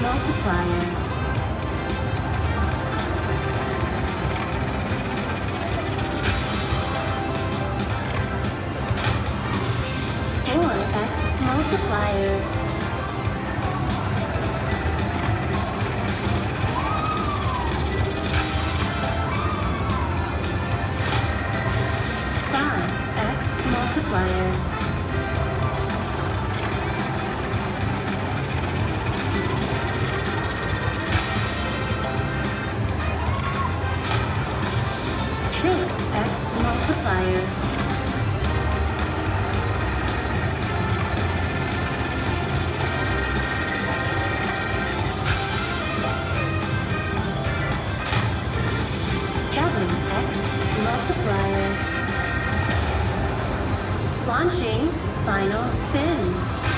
multiplier. Four X multiplier. Five X multiplier. Multiplier. Launching final spin.